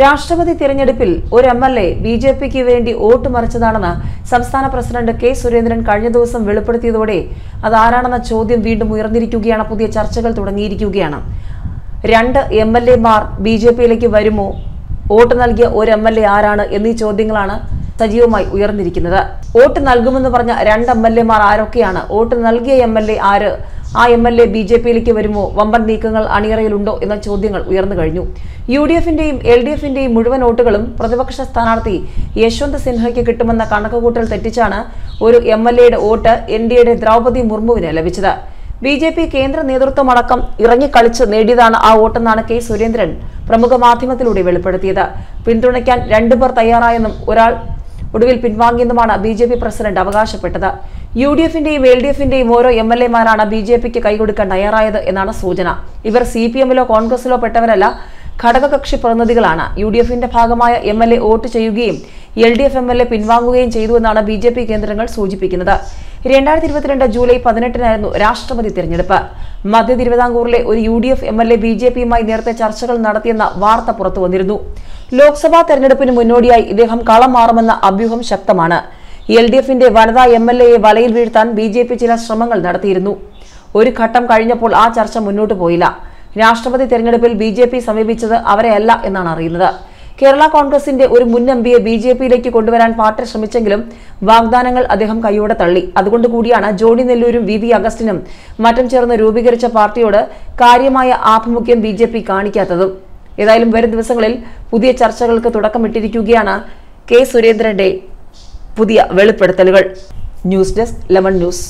രാഷ്ട്രപതി തിരഞ്ഞെടുപ്പിൽ ഒരു M L A B J പിക്ക് വേണ്ടി വോട്ട് മറിച്ചതാണെന്ന് സംസ്ഥാന പ്രസിഡന്റ് കെ സുരേന്ദ്രൻ കഴിഞ്ഞ ദിവസം വെളിപ്പെടുത്തിയതോടെ അതാരാണെന്ന ചോദ്യം വീണ്ടും ഉയർന്നിരിക്കുകയാണ്. പുതിയ ചർച്ചകൾ തുടങ്ങിയിരിക്കുകയാണ്. രണ്ട് എം എൽ എമാർ ബി ജെ പിയിലേക്ക് വരുമോ? വോട്ട് നൽകിയ ഒരു എം എൽ എ ആരാണ് എന്നീ ചോദ്യങ്ങളാണ് സജീവമായി ഉയർന്നിരിക്കുന്നത്. വോട്ട് നൽകുമെന്ന് പറഞ്ഞ രണ്ട് എം എൽ എമാർ ആരൊക്കെയാണ്? വോട്ട് നൽകിയ എം എൽ എ ആര്? ആ M L A B J പിയിലേക്ക് വരുമോ? വമ്പൻ നീക്കങ്ങൾ അണിയറയിലുണ്ടോ? എന്ന ചോദ്യങ്ങൾ ഉയർന്നു കഴിഞ്ഞു. യു ഡി എഫിന്റെയും എൽ ഡി എഫിന്റെയും മുഴുവൻ വോട്ടുകളും പ്രതിപക്ഷ സ്ഥാനാർത്ഥി യശ്വന്ത് സിൻഹയ്ക്ക് കിട്ടുമെന്ന കണക്കുകൂട്ടൽ തെറ്റിച്ചാണ് ഒരു എം എൽ എയുടെ വോട്ട് എൻ ഡി എയുടെ ദ്രൗപതി മുർമുവിന് ലഭിച്ചത്. ബി ജെ പി കേന്ദ്ര നേതൃത്വമടക്കം ഇറങ്ങിക്കളിച്ച് നേടിയതാണ് ആ വോട്ടെന്നാണ് കെ സുരേന്ദ്രൻ പ്രമുഖ മാധ്യമത്തിലൂടെ വെളിപ്പെടുത്തിയത്. പിന്തുണയ്ക്കാൻ രണ്ടുപേർ തയ്യാറായെന്നും ഒരാൾ ഒടുവിൽ പിൻവാങ്ങിയെന്നുമാണ് ബി ജെ പി പ്രസിഡന്റ് അവകാശപ്പെട്ടത്. യു ഡി എഫിന്റെയും എൽ ഡി എഫിന്റെയും ഓരോ എം എൽ എമാരാണ് ബി ജെ പിക്ക് കൈകൊടുക്കാൻ തയ്യാറായത് എന്നാണ് സൂചന. ഇവർ സി പി എമ്മിലോ കോൺഗ്രസിലോ പെട്ടവരല്ല ഘടകകക്ഷി പ്രതിനിധികളാണ്. യു ഡി എഫിന്റെ ഭാഗമായ എം എൽ എ വോട്ട് ചെയ്യുകയും L D F M L A പിൻവാങ്ങുകയും ചെയ്തുവെന്നാണ് ബി ജെ പി കേന്ദ്രങ്ങൾ സൂചിപ്പിക്കുന്നത്. രണ്ടായിരത്തി ഇരുപത്തിരണ്ട് ജൂലൈ പതിനെട്ടിനായിരുന്നു രാഷ്ട്രപതി തിരഞ്ഞെടുപ്പ്. മധ്യ തിരുവിതാംകൂറിലെ ഒരു U D F M L A B J പിയുമായി നേരത്തെ ചർച്ചകൾ നടത്തിയെന്ന വാർത്ത പുറത്തു വന്നിരുന്നു. ലോക്സഭാ തെരഞ്ഞെടുപ്പിന് മുന്നോടിയായി ഇദ്ദേഹം കളം മാറുമെന്ന അഭ്യൂഹം ശക്തമാണ്. എൽ ഡി എഫിന്റെ വനിതാ എം എൽ എയെ വലയിൽ വീഴ്ത്താൻ ബി ജെ പി ചില ശ്രമങ്ങൾ നടത്തിയിരുന്നു. ഒരു ഘട്ടം കഴിഞ്ഞപ്പോൾ ആ ചർച്ച മുന്നോട്ടു പോയില്ല. രാഷ്ട്രപതി തെരഞ്ഞെടുപ്പിൽ ബി ജെ പി സമീപിച്ചത് അവരെയല്ല എന്നാണ് അറിയുന്നത്. കേരള കോൺഗ്രസിന്റെ ഒരു മുൻ എംപിയെ ബി ജെ പിയിലേക്ക് കൊണ്ടുവരാൻ പാർട്ടി ശ്രമിച്ചെങ്കിലും വാഗ്ദാനങ്ങൾ അദ്ദേഹം കൈയോടെ തള്ളി. അതുകൊണ്ട് കൂടിയാണ് ജോണി നെല്ലൂരും വി വി അഗസ്റ്റിനും മറ്റും ചേർന്ന് രൂപീകരിച്ച പാർട്ടിയോട് കാര്യമായ ആഭിമുഖ്യം ബി ജെ പി കാണിക്കാത്തതും. ഏതായാലും വരും ദിവസങ്ങളിൽ പുതിയ ചർച്ചകൾക്ക് തുടക്കമിട്ടിരിക്കുകയാണ് കെ സുരേന്ദ്രന്റെ പുതിയ വെളിപ്പെടുത്തലുകൾ. News desk lemon news.